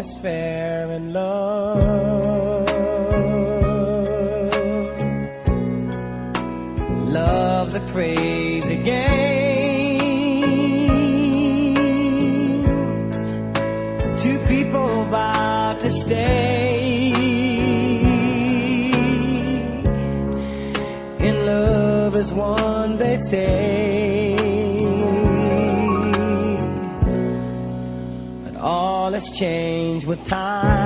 is fair in love. Love's a crazy game. Two people about to stay in love is one they say. change with time.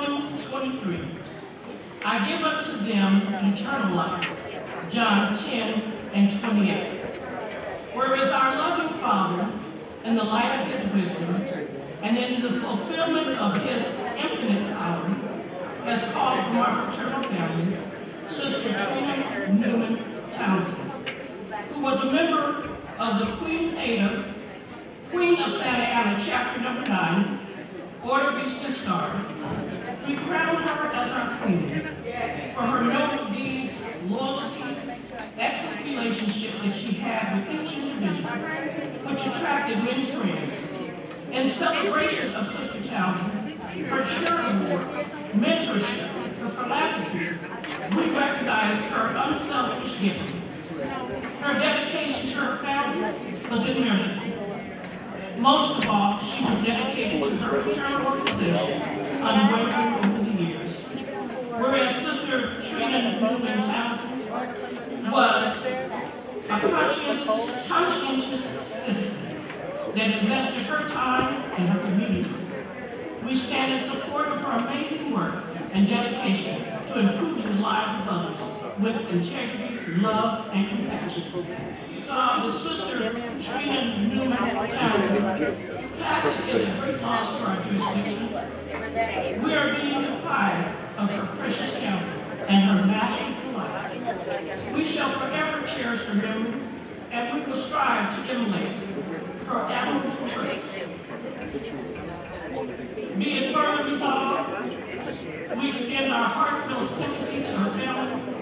2023. I give unto them eternal life. John 10 and 28. Whereas our loving Father, in the light of his wisdom, and in the fulfillment of his infinite power, has called from our fraternal family, Sister Trina Newman Townsend, who was a member of the Queen Ada Queen of Santa Ana, chapter number 9, Order of Eastern Star, we crown her as our queen for her noble deeds, loyalty, excellent relationship that she had with each individual, which attracted many friends. In celebration of Sister Townsend, her charitable work, mentorship, her philanthropy, we recognize her unselfish giving. Her dedication to her family was immeasurable. Most of all, she was dedicated to her fraternal organization, unwavering over the years. Whereas Sister Trina Newman was a conscientious, conscientious citizen that invested her time in her community. We stand in support of her amazing work and dedication to improving the lives of others with integrity, love, and compassion the sister Trina Newman Townsend. Passing is a great loss for our jurisdiction. We are being deprived of her precious counsel and her masterful life. We shall forever cherish her memory, and we will strive to emulate her admirable traits. Be it further resolved, we extend our heartfelt sympathy to her family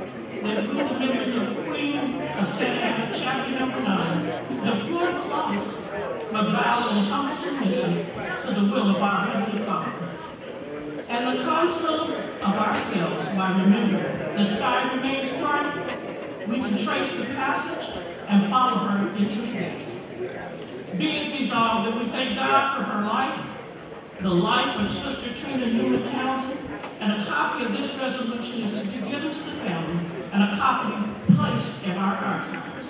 that we, the members of the Queen of Santa Ana, chapter number 9, deplore the loss of vow and humble submission to the will of our Heavenly Father. And the console of ourselves by remembering the sky remains bright, we can trace the passage and follow her into the gates. Be it resolved that we thank God for her life, the life of Sister Trina Newman Townsend, and a copy of this resolution is to be given to the family and a copy placed in our archives.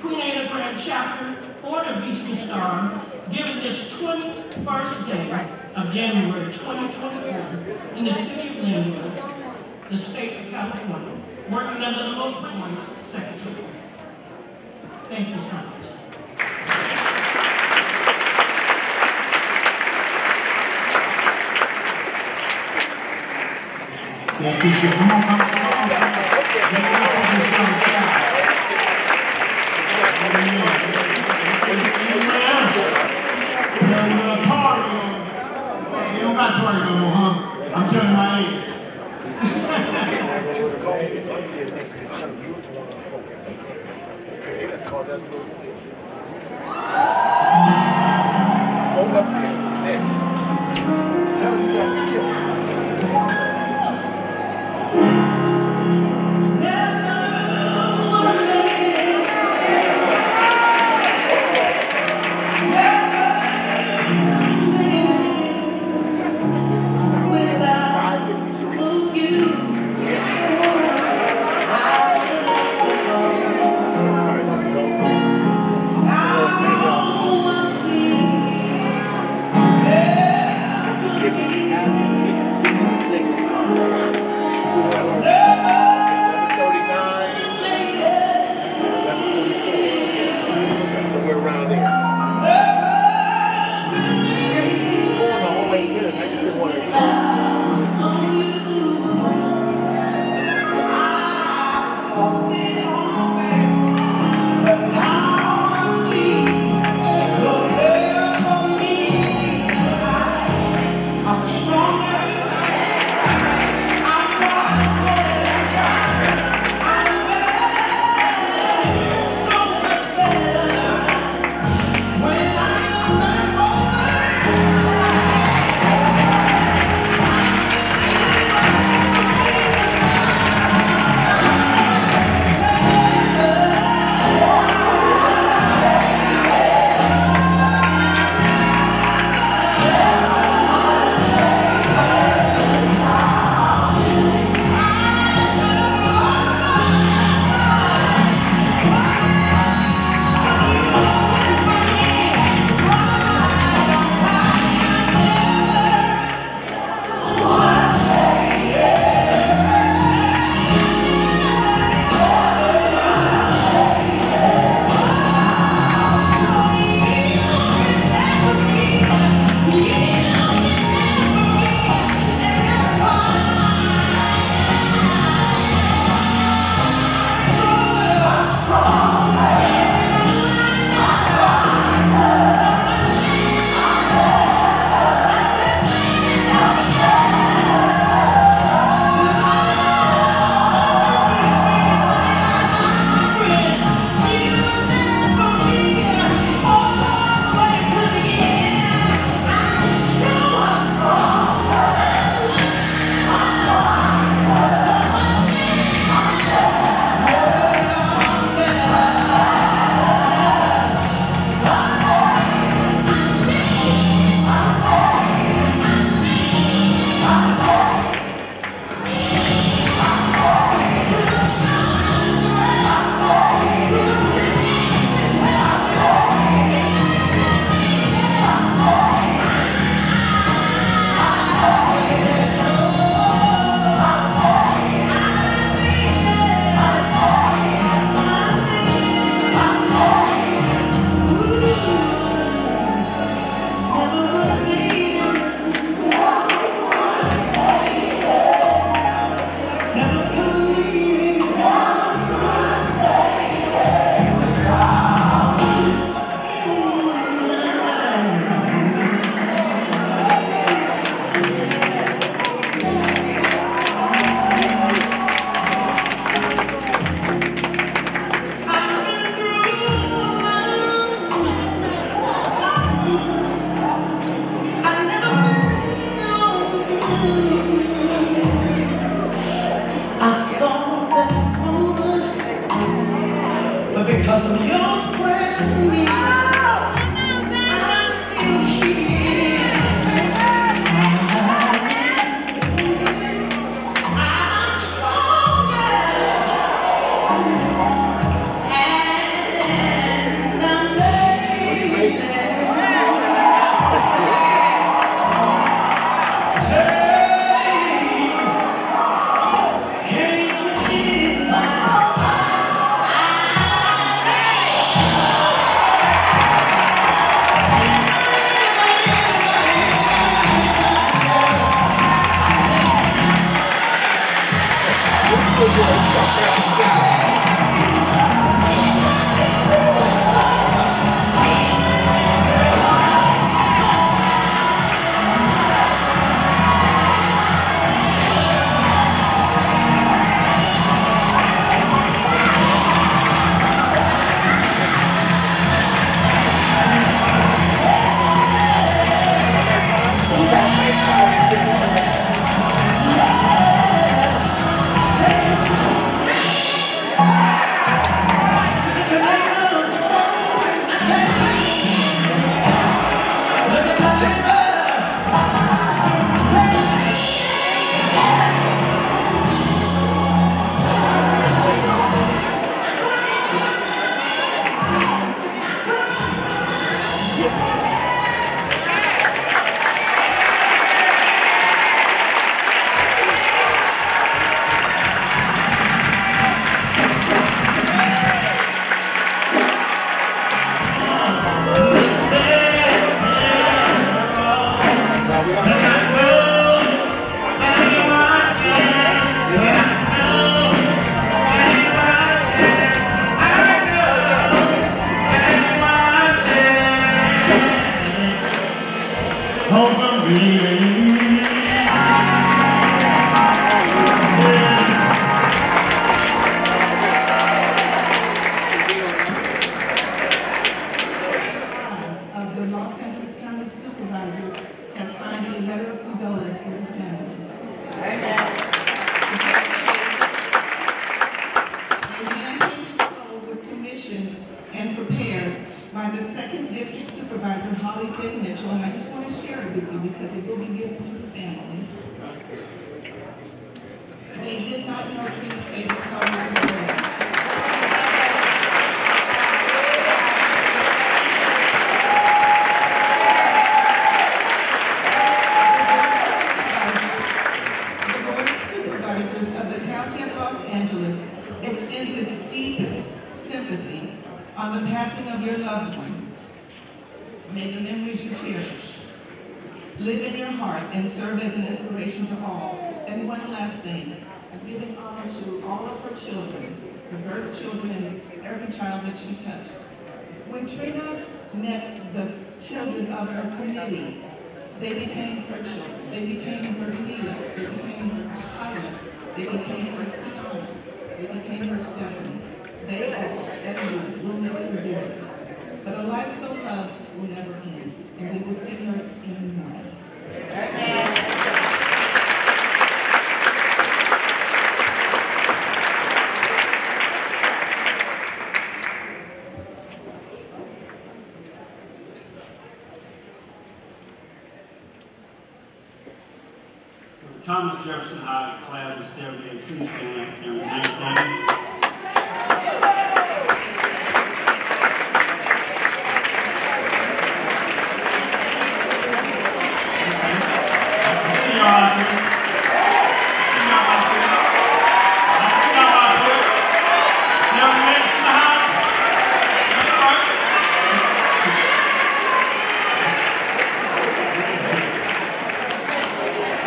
Queen Ada Grand Chapter, Order of Eastern Star, given this 21st day of January 2024 in the city of Lynwood, the state of California, working under the most points secretary. Thank you so much. Yes, Home,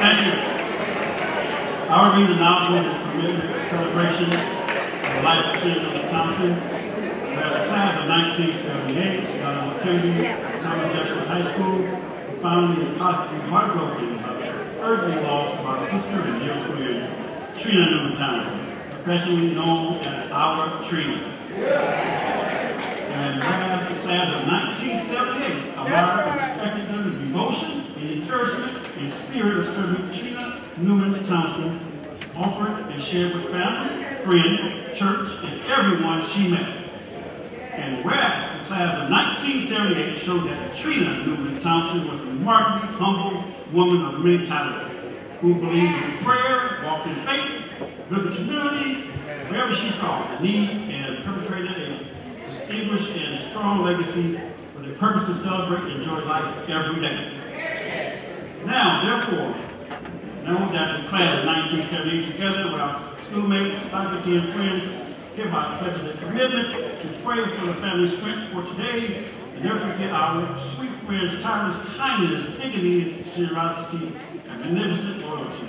annual I'll read the announcement the commitment celebration of the life of Children Thompson. Whereas the class of 1978, Chicago of Thomas Jefferson High School, profoundly and possibly heartbroken by the earthly loss of our sister and dear friend, Trina Newman Thompson, professionally known as Our Trina. And last the class of 1978 allowed and respected them in devotion and encouragement. A spirit of serving Trina Newman Thompson, offered and shared with family, friends, church, and everyone she met. And whereas the class of 1978 showed that Trina Newman Thompson was a remarkably humble woman of many talents, who believed in prayer, walked in faith, with the community, wherever she saw the need, and perpetrated a distinguished and strong legacy with a purpose to celebrate and enjoy life every day. Now, therefore, know that the class of 1978, together with our schoolmates, faculty, and friends, hereby pledges a commitment to pray for the family strength for today and never forget our sweet friends' tireless kindness, dignity, generosity, and magnificent loyalty.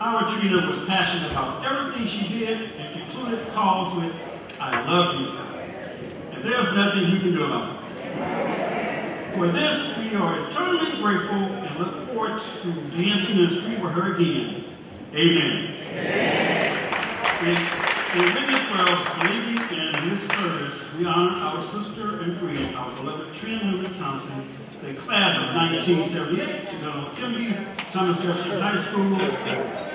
Our Trina was passionate about everything she did and concluded calls with, I love you. And there's nothing you can do about it. For this, we are eternally grateful forward to dancing in the street with her again. Amen. Amen. In witness of believing in this service, we honor our sister and friend, our beloved Newman Thompson, the class of 1978. She got on Kimby, Thomas Jefferson High School,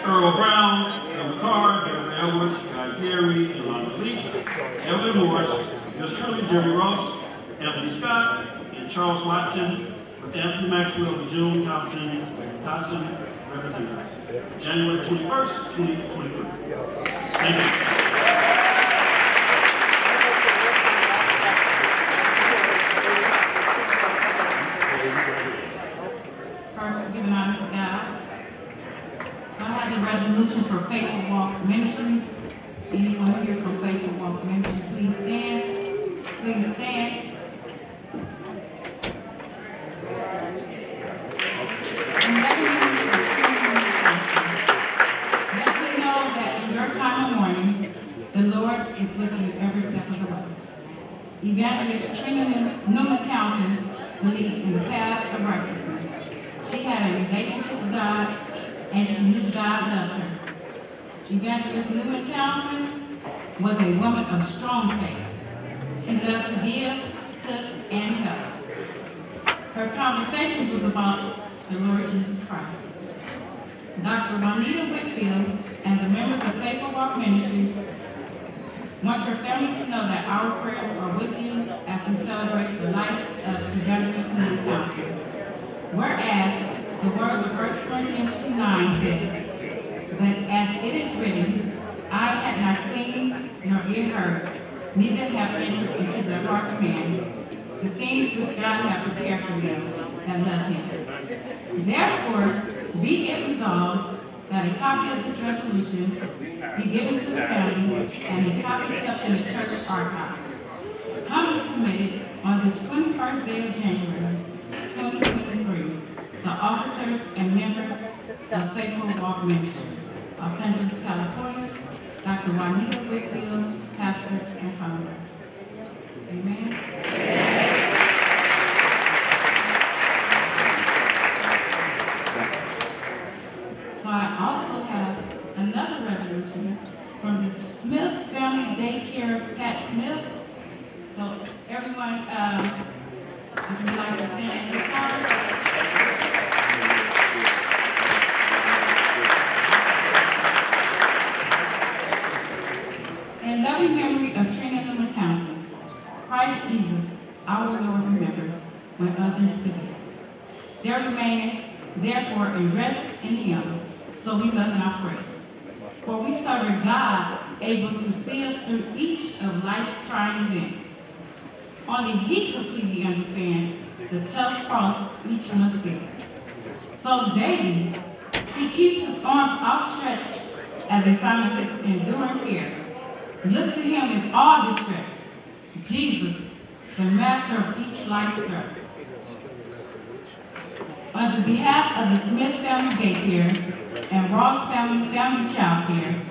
Earl Brown, Bill McCarr, Gary Edwards, Guy Gary, Ilana Leaks, Evelyn Morris, yours truly, Jerry Ross, Anthony Scott, and Charles Watson, Anthony Maxwell June Thompson, Thompson representatives. January 21st, 2023. Thank you. Resolution for Faithful Walk Ministries. Anyone here from Faithful Walk Ministries, please stand. Please stand. And let me let me know that in your time of mourning, the Lord is with you every step of the way. Evangelist Trina Newman Townsend believed in the path of righteousness. She had a relationship with God, and she knew God loved her. Evangelist Newman Townsend was a woman of strong faith. She loved to give, cook, and help. Her conversations was about the Lord Jesus Christ. Dr. Juanita Whitfield and the members of Faithful Walk Ministries want your family to know that our prayers are with you as we celebrate the life of Evangelist Newman Townsend. Whereas the words of 1 Corinthians 2 9 says, But as it is written, I had not seen nor ear heard, neither have entered into the heart of man, the things which God hath prepared for them that love him. Therefore, be it resolved that a copy of this resolution be given to the family and a copy kept in the church archives. Humbly submitted on this 21st day of January, 2023, the officers and members of Faithful Walk Ministry, Los Angeles, California, Dr. Juanita Whitfield, pastor and founder. Amen. So I also from the Smith Family Daycare, Pat Smith. So everyone, um, if you'd like to stand at this time. In loving memory of Trina Newman Townsend, Christ Jesus, our Lord remembers when others forget. There remaineth therefore a rest in him, so we must not fret. For we serve a God able to see us through each of life's trying events. Only he completely understands the tough cross each of us bear. So daily, he keeps his arms outstretched as a sign of his enduring fear. Look to him in all distress, Jesus, the master of each life's struggle. On behalf of the Smith Family Daycare and Ross Family Family Child Care,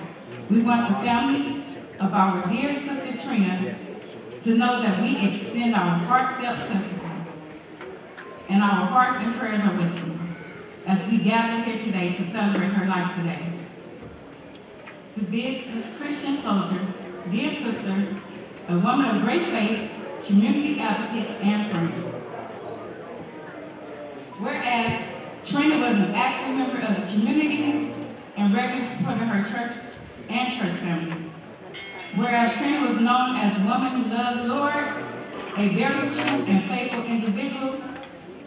we want the family of our dear sister Trina to know that we extend our heartfelt sympathy and our hearts and prayers are with you as we gather here today to celebrate her life today. To bid this Christian soldier, dear sister, a woman of great faith, community advocate, and friend. Whereas Trina was an active member of the community and regular supporter of her church and church family. Whereas Trina was known as a woman who loved the Lord a very true and faithful individual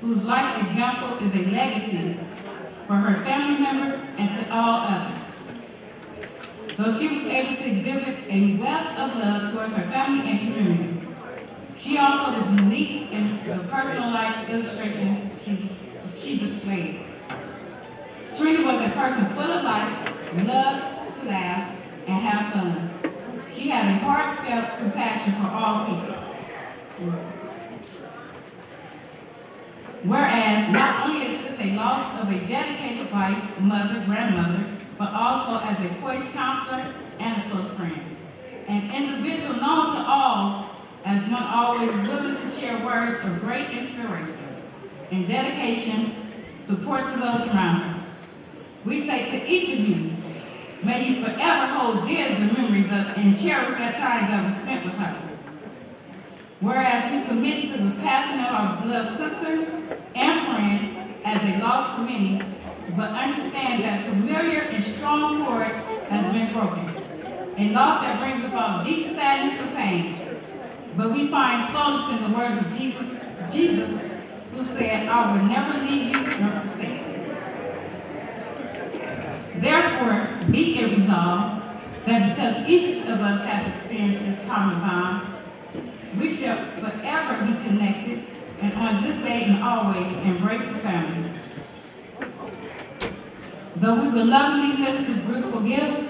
whose life example is a legacy for her family members and to all others. Though she was able to exhibit a wealth of love towards her family and community, she also was unique in the personal life illustration she, she was displayed. Trina was a person full of life, loved to laugh, and have fun. She had a heartfelt compassion for all people. Whereas not only is this a loss of a dedicated wife, mother, grandmother, but also as a voice counselor and a close friend. An individual known to all as one always willing to share words of great inspiration and dedication, support to those around. We say to each of you, may you forever hold dear the memories of and cherish that time that was spent with her. Whereas we submit to the passing of our beloved sister and friend as a loss for many, but understand that familiar and strong cord has been broken. A loss that brings about deep sadness and pain. But we find solace in the words of Jesus, Jesus, who said, I will never leave you nor forsake you. Therefore, be it resolved that because each of us has experienced this common bond, we shall forever be connected and on this day and always embrace the family. Though we will lovingly miss this beautiful gift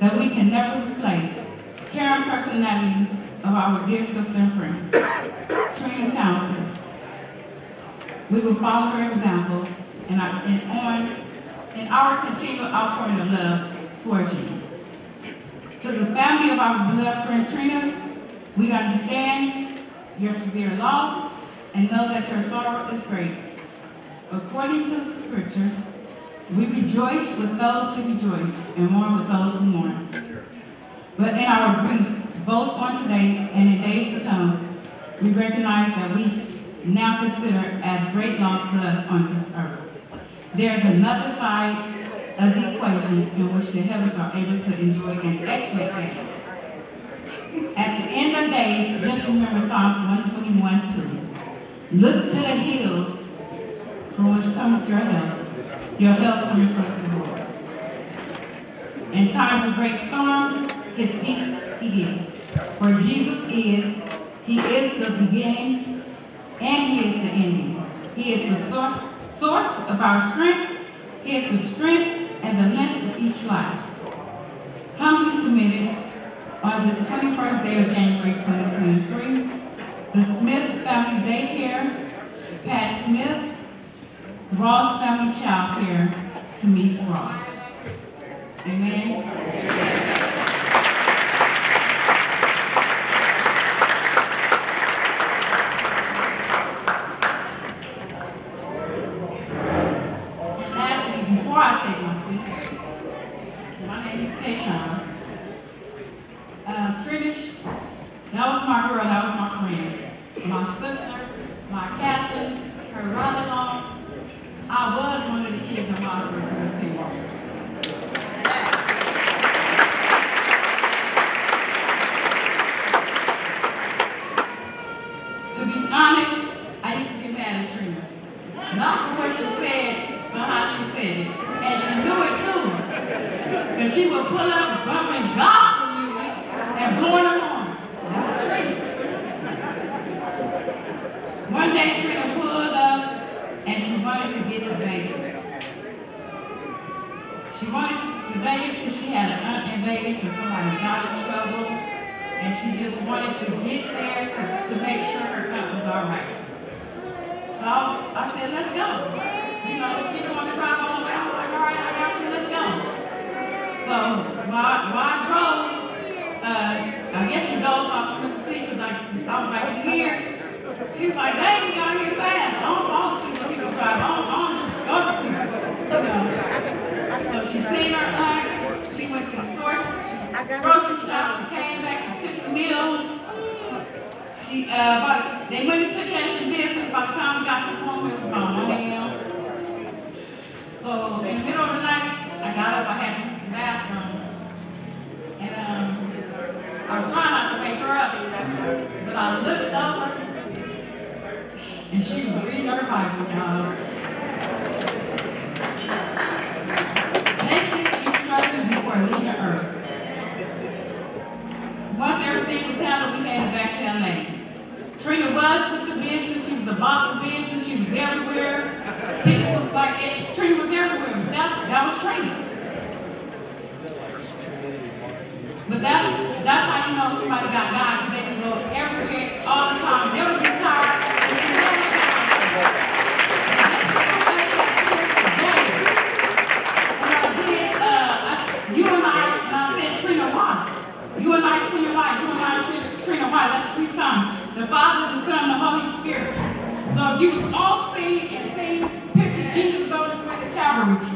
that we can never replace, caring personality of our dear sister and friend, Trina Townsend. We will follow her example and, our, and on in our continual outpouring of love towards you. To the family of our beloved friend Trina, we understand your severe loss and know that your sorrow is great. According to the scripture, we rejoice with those who rejoice and mourn with those who mourn. But in our both on today and in days to come, we recognize that we now consider as great loss to us on this earth. There's another side of the equation in which the heavens are able to enjoy an excellent day. At the end of the day, just remember Psalm 121 2. Look to the hills from which cometh your help. Your help coming from the Lord. In times of great storm, his peace he gives. For Jesus is, he is the beginning and he is the ending. He is the source, source of our strength. He is the strength and the length of each life. Humbly submitted on this 21st day of January 2023, the Smith Family Daycare, Pat Smith, Ross Family Child Care, Tamise Ross. Amen. Lastly, before I take my seat, my name is Tayshawn. Uh, Trinish, that was my girl, that was my friend. My sister, my captain, her ride-along. I was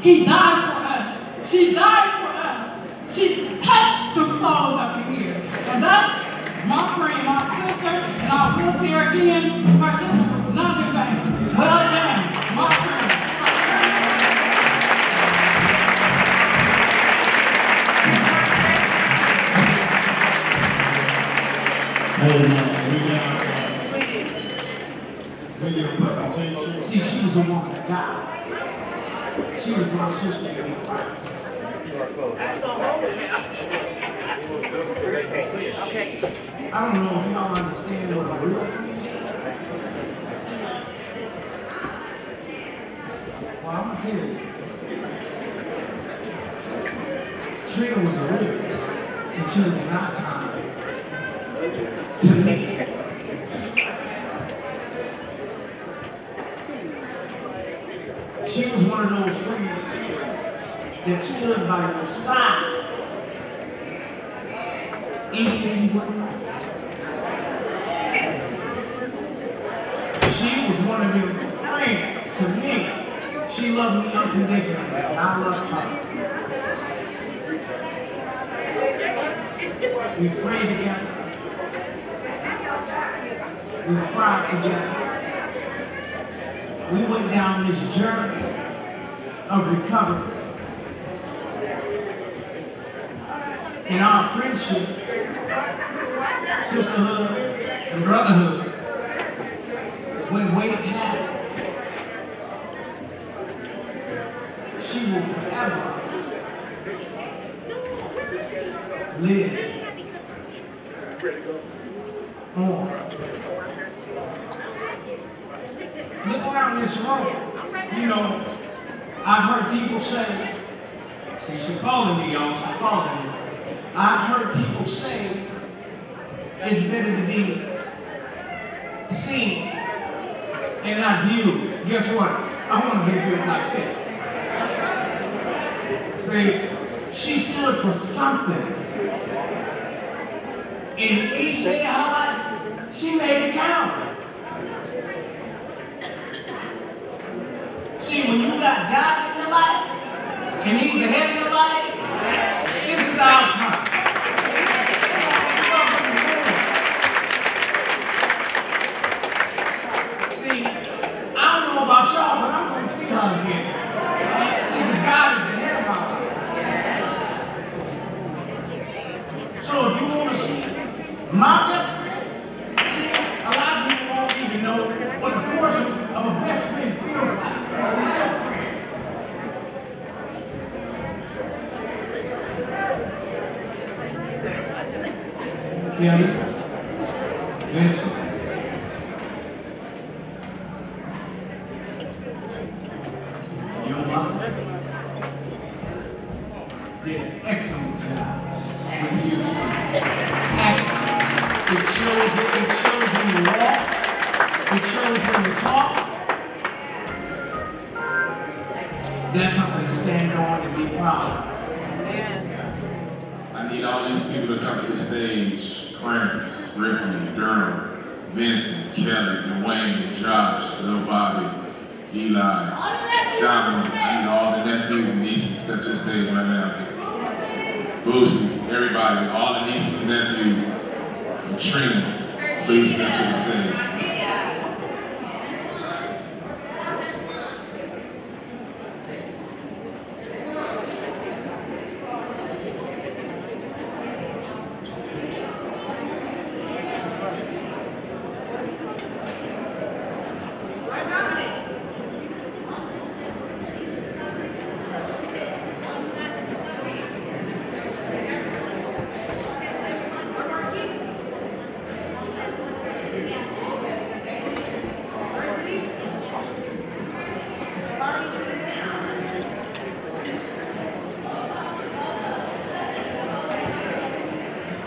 He died for us. She died for us. She touched some souls up in here. And that's my friend, my sister, and I will see her again, her healing was not in vain. Well done, my friend. Amen. We have, uh, we give a presentation. See, she was a woman of God. She was my sister in Christ. I don't know if y'all understand what real is. Well, I'm gonna tell you. Trina was a realist, and she was an icon to me. She was one of those friends that stood by your side, even if you right. She was one of them friends to me. She loved me unconditionally, and I loved her. We prayed together. We cried together. We went down this journey of recovery. In our friendship, sisterhood, and brotherhood went way past. She will forever live on. Look around this room. You know, I've heard people say, see, she calling me, y'all, she calling. I've heard people say it's better to be seen and not viewed. Guess what? I want to be viewed like this. See, she stood for something. In each day of her life, she made it count. See, when you got God in your life, and He's the head of your life,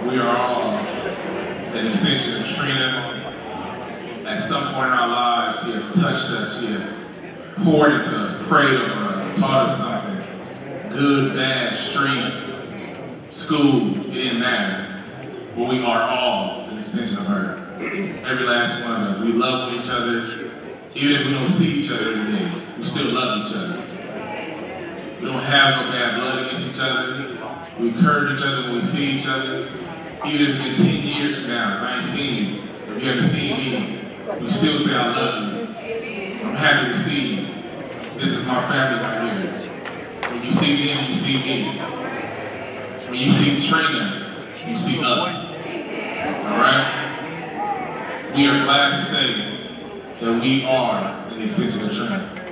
we are all an extension of Trina. At some point in our lives, she has touched us, she has poured into us, prayed over us, taught us something. Good, bad, stream, school, it didn't matter. But we are all an extension of her. Every last one of us. We love each other. Even if we don't see each other every day, we still love each other. We don't have no bad blood against each other. We encourage each other when we see each other. Even if it's 10 years from now, if I ain't seen you, if you haven't seen me, you still say I love you. I'm happy to see you. This is my family right here. When you see them, you see me. When you see Trina, you see us. Alright? We are glad to say that we are an extension of Trina.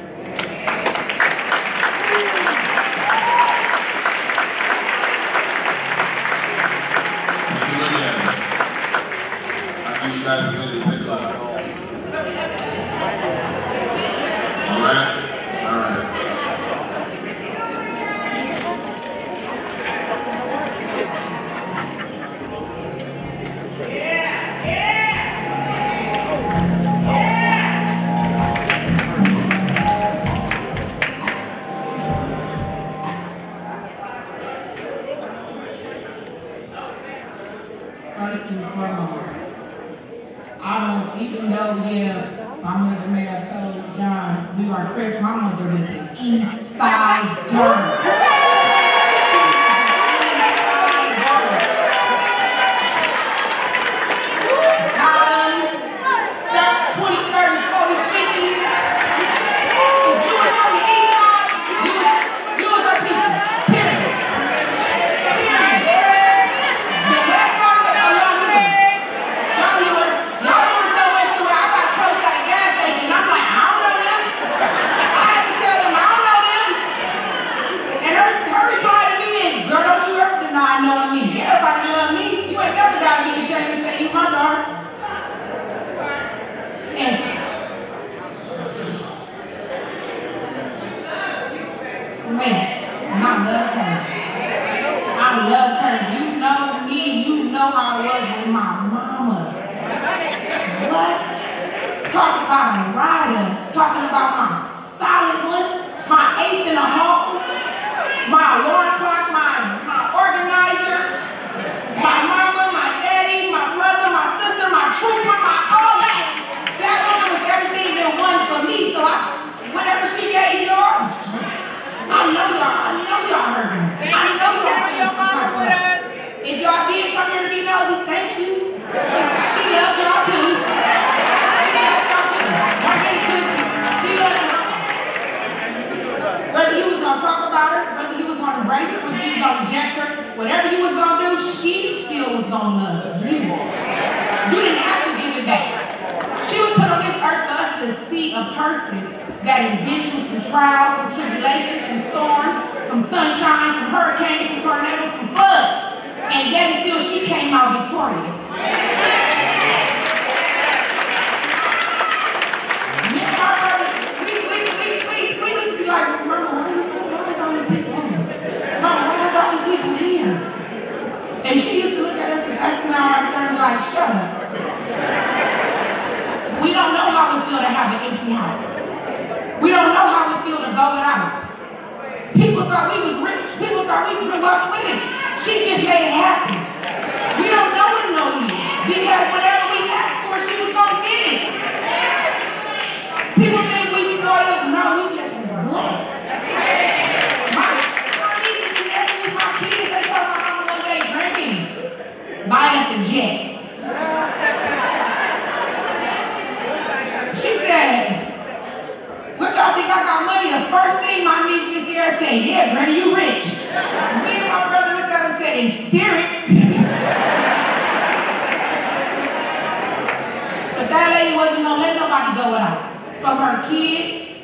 But that lady wasn't going to let nobody go without. From her kids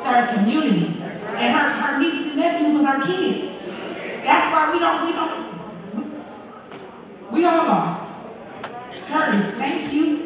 to her community. And her, her nieces and nephews was her kids. That's why we don't, we don't, we all lost. Curtis, thank you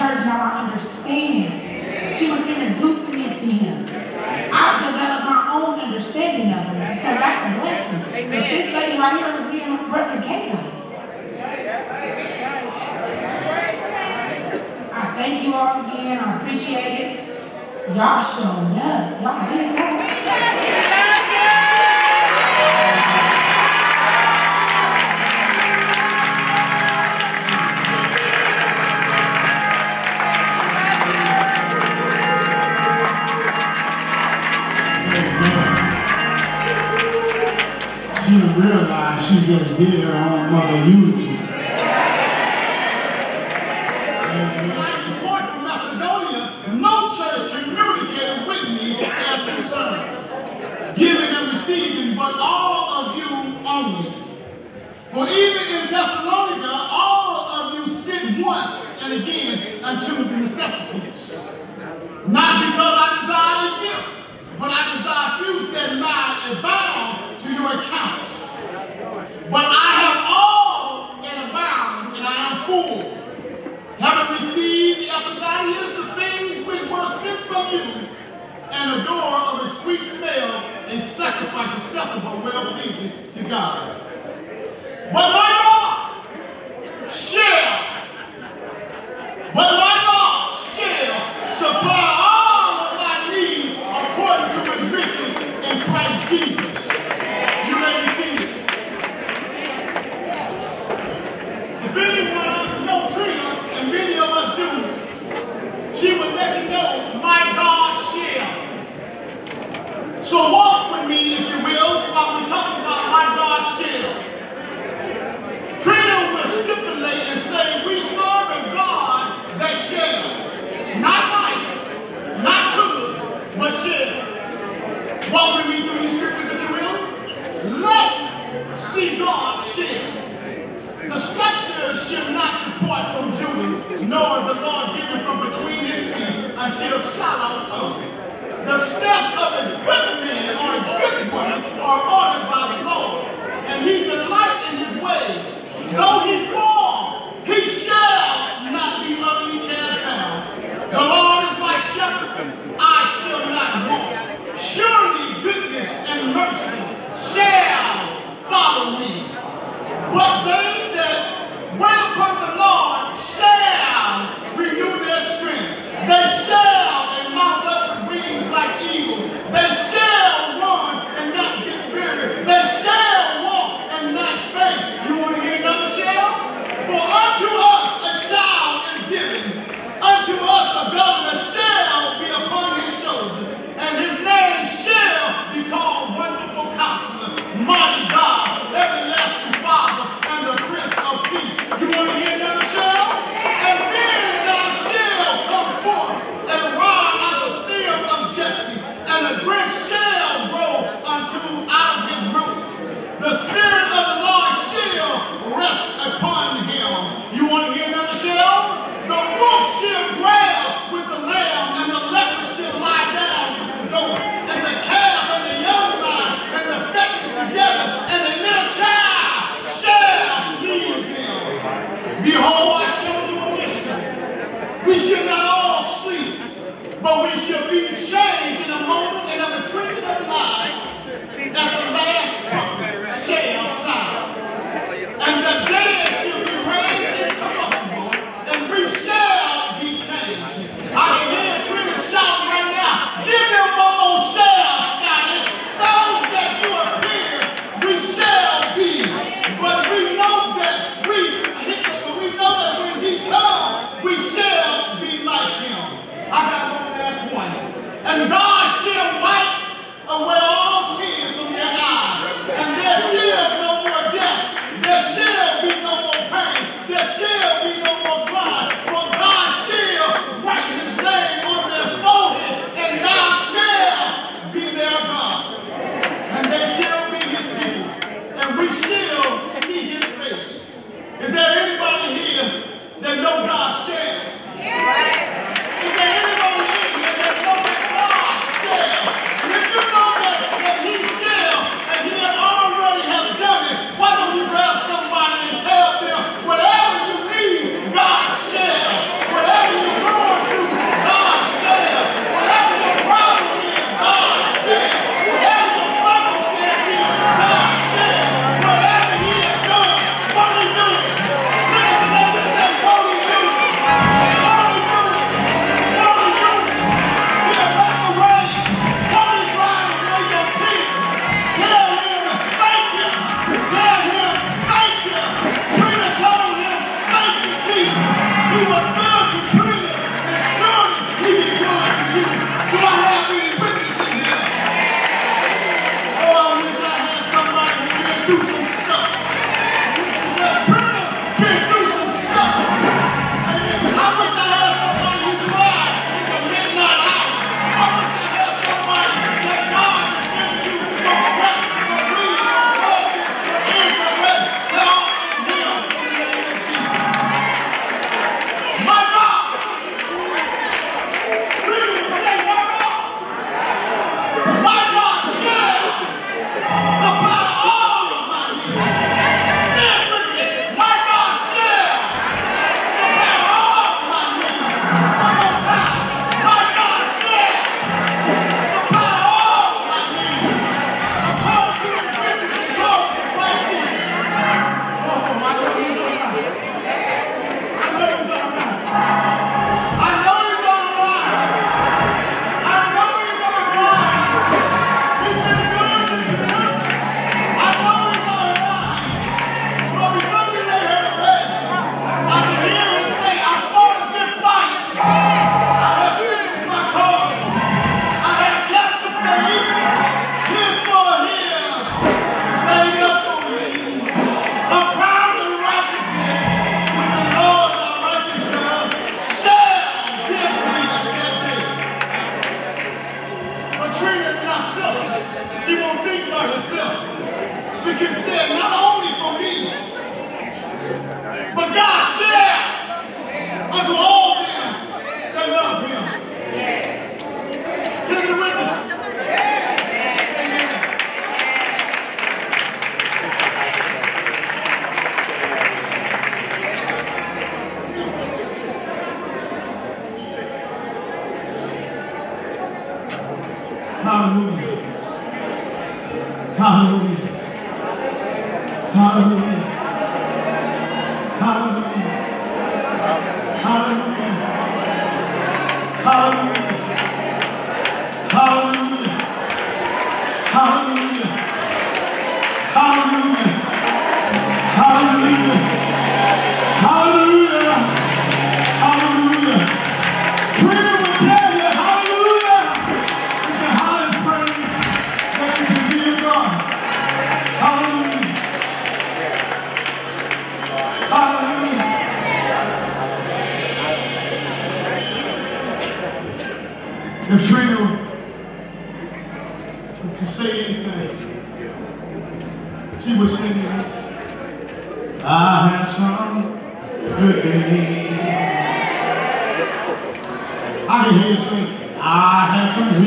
church, now I understand. She was introducing me to him. I've developed my own understanding of him because that's a blessing. But this lady right here is being Brother Gateway. I thank you all again. I appreciate it. Y'all showed up. Y'all did that. didn't realize she just did her own mother eulogy. but we shall be changed in a moment and of a we say anything. She was singing this. I had some good days. I can hear you sing. I had some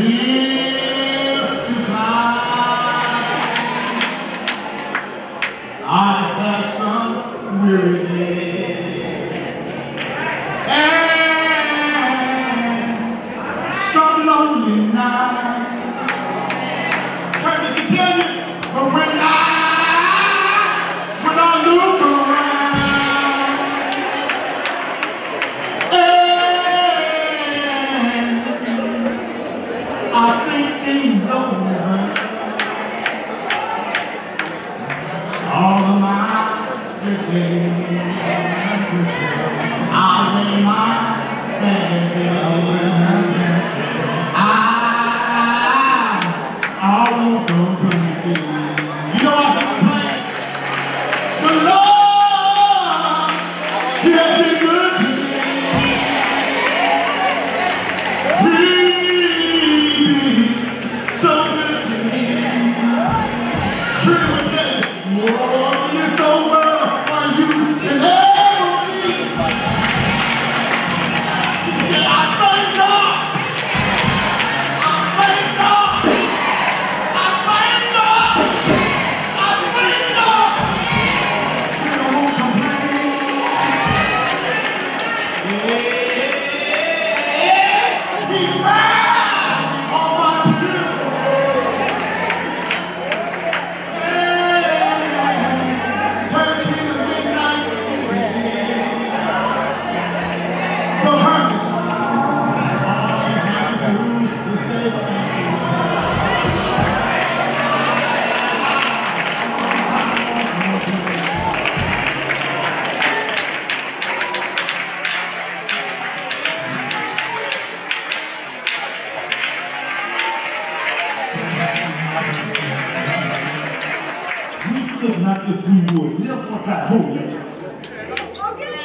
God holy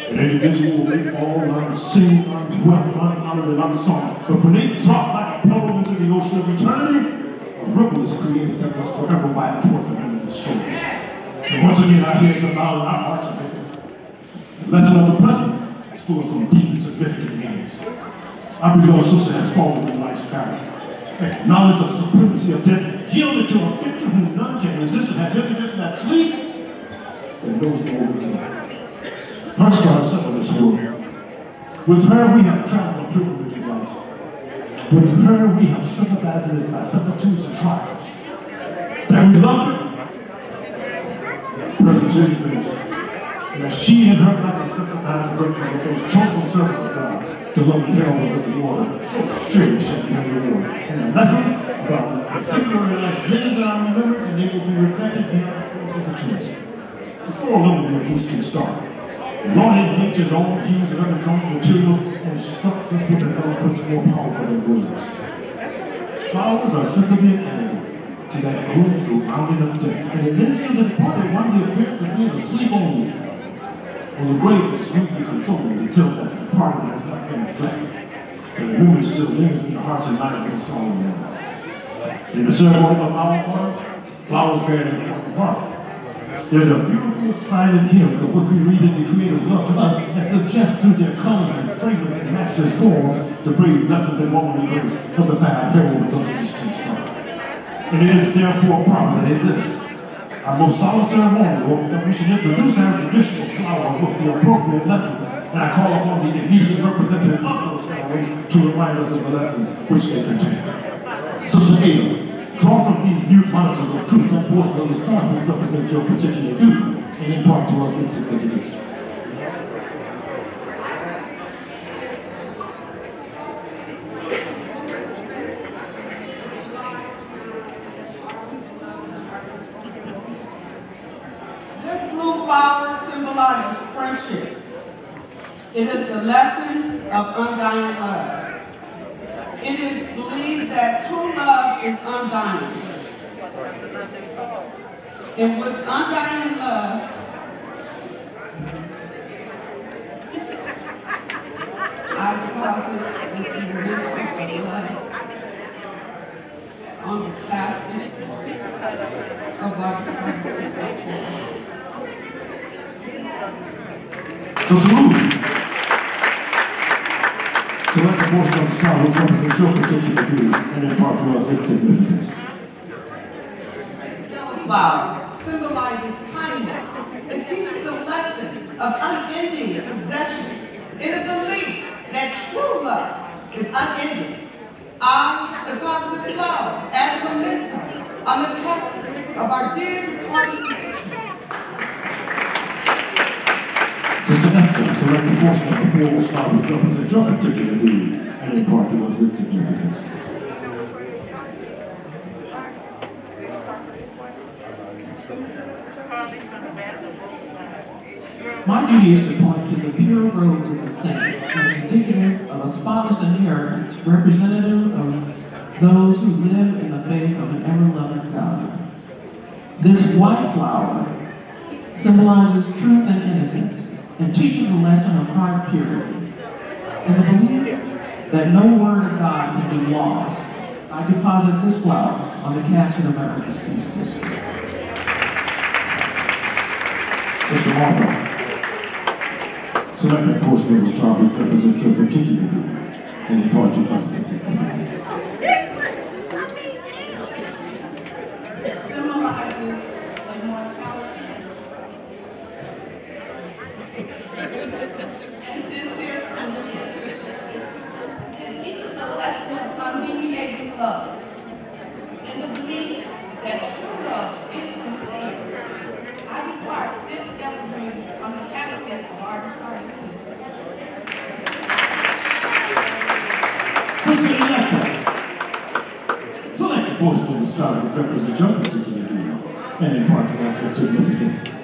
An individual may fall unseen, unwept, unhonored, and unsung. But when they drop like a pebble into the ocean of eternity, a ripple is created that is forever toward the end of the shores. And once again, I hear some out in our hearts it. The lesson of the present is full of some deep and significant meanings. Our beloved sister has fallen in life's battle. Acknowledge the supremacy of death, yielded to a victim whom none can resist, and has entered into that sleep that knows no return. First God settled this world. With her we have traveled the pilgrimage of life. With her we have sympathized with vicissitudes and trials. That we loved her, persecuted And that she and her life sympathized with of those chosen servants of God, the heroes of the Lord, so shall be her reward. And the lesson lived in our remembrance, and they will be reflected beyond the force of the trees. Before long, the east can start. Lord nature's own views of underground materials and structures with eloquence more powerful than words. Flowers are simply an enemy to that gloom surrounding of death, and it leads to the departed one the appearance of being asleep only. On the grave is sweetly consoling to tell that departed has not been that the memory still lives in the hearts and minds of the solemn ones. In the ceremony of our part, flowers bear an important part. There's a beautiful silent hymns of which we read in the Creator's love to us that suggest through their colors and fragrance and matchless forms the brave lessons and womanly grace of the five heroes of the Eastern Star. And it is therefore that in this, our most solemn ceremony, that we should introduce our traditional flower with the appropriate lessons, and I call upon the immediate representative of those flowers to remind us of the lessons which they contain. Sister Adah, Draw from these new monitors of truth that the star which represent your particular view and impart to us its significance. This blue flower symbolizes friendship. It is the lesson of undying love. It is believed that true love is undying. And with undying love, I deposit this individual of love on the casket of our So salute. Select a of the represents your particular view and impart to us significance. This yellow flower symbolizes kindness. It teaches the lesson of unending possession in the belief that true love is unending. I deposit this flower as a memento on the casket of our dear departed sister. Esther, select a portion of the four star which your particular view and its significance. My duty is to point to the pure robes of the saints as indicative of a spotless inheritance, representative of those who live in the faith of an ever-loving God. This white flower symbolizes truth and innocence and teaches the lesson of heart purity. In the belief that no word of God can be lost, I deposit this flower on the casket of my deceased sister. Mr. Martha, select that portion of the topic represents your particular group in the part 2015. Portion of the star your particular view and impart to us its significance.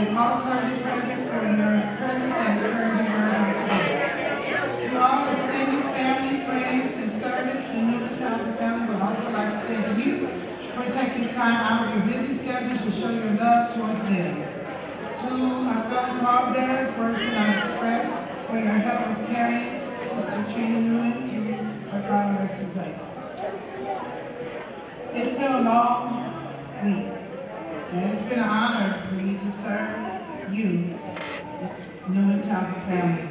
and all clergy present for your presence and encouraging words on today. To all extended family, friends, and service, the Newtown family would also like to thank you for taking time out of your busy schedule to show your love towards them. To our fellow pallbearers, Birds Cannot Express, for your help of carrying Sister Trina Newman to her final resting place. It's been a long week. And it's been an honor for me to serve you, the Newman Townsend family.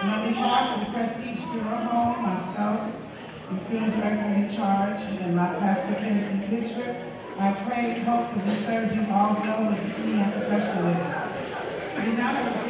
And on behalf of the Prestige Funeral Home, myself, the funeral director in charge, and my pastor, Kennedy Pitchford, I pray and hope that this served you all well with dignity and professionalism. We now have a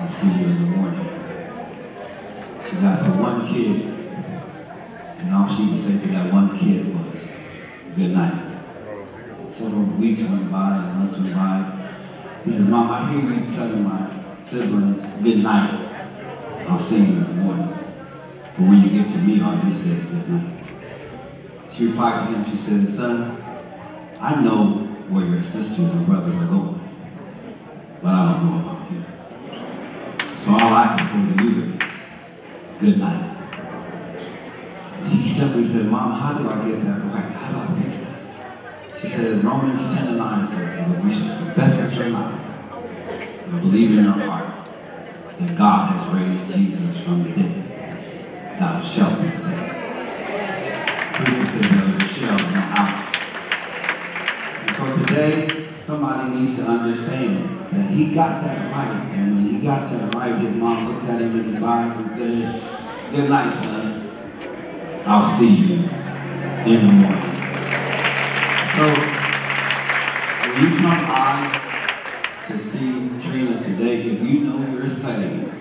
I'll see you in the morning. She got to one kid, and all she would say to that one kid was, good night. Several weeks went by and months went by. He said, Mom, I hear you telling my siblings, good night. I'll see you in the morning. But when you get to me, all you say is good night. She replied to him, she said, son, I know where your sisters and brothers are going, but I don't know about. So all I can say to you is, good night. And he simply said, Mom, how do I get that right? How do I fix that? She says, Romans 10 and 9 says that we should confess with your mouth and believe in your heart that God has raised Jesus from the dead. Thou shalt be saved. Preacher said there was a shell in the house. And so today, somebody needs to understand that he got that right. And when he got that right, his mom looked at him in his eyes and said, good night, son. I'll see you in the morning. So, when you come by to see Trina today, if you know you're saved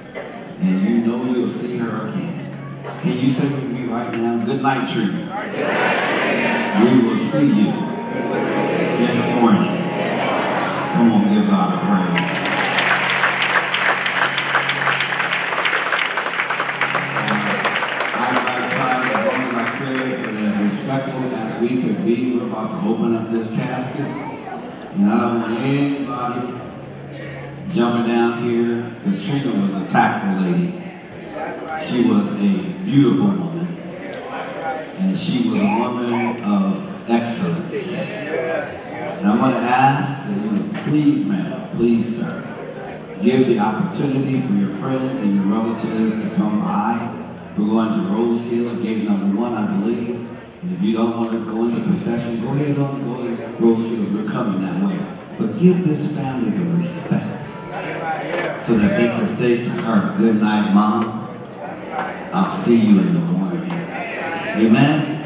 and you know you'll see her again, can you say with me right now, good night, Trina. We will see you Come on, give God a praise. As we could be, we're about to open up this casket. And I don't want anybody jumping down here, because Trina was a tactful lady. She was a beautiful woman. And she was a woman of excellence. And I'm going to ask that you would please, ma'am, please, sir, give the opportunity for your friends and your relatives to come by. We're going to Rose Hills, gate number one, I believe. And if you don't want to go into procession, go ahead and go to Rose Hills. We're coming that way. But give this family the respect so that they can say to her, good night, mom. I'll see you in the morning. Amen?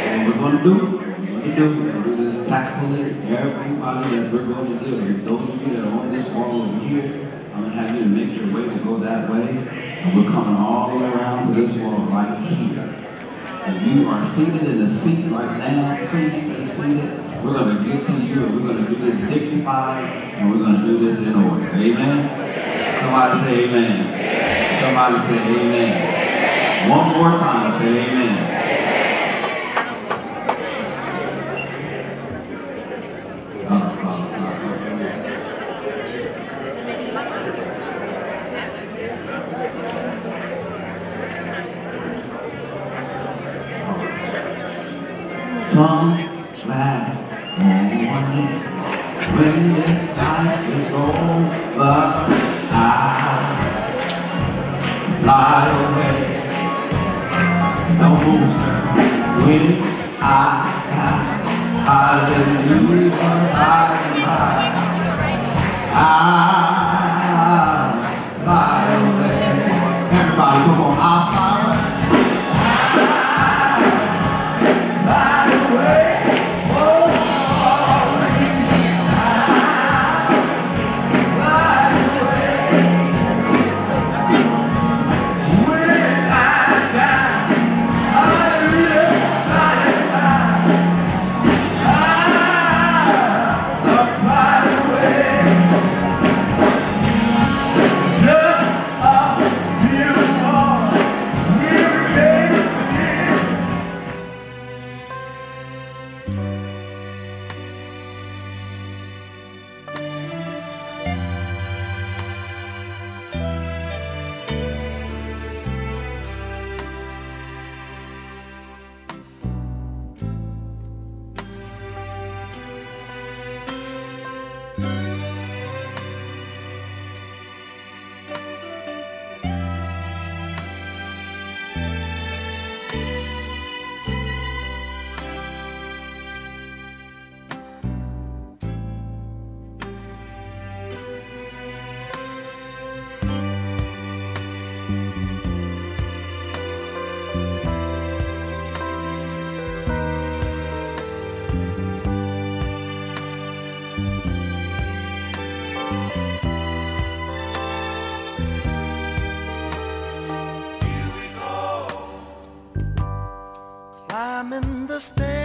So what we're going to do, do, we're going to do this tactfully. Everybody that we're going to do, if those of you that are on this wall over here, I'm going to have you to make your way to go that way. And we're coming all the way around to this wall right here. If you are seated in the seat right now, please stay seated. We're going to get to you and we're going to do this dignified and we're going to do this in order. Amen? Somebody say amen. Somebody say amen. One more time, say amen. The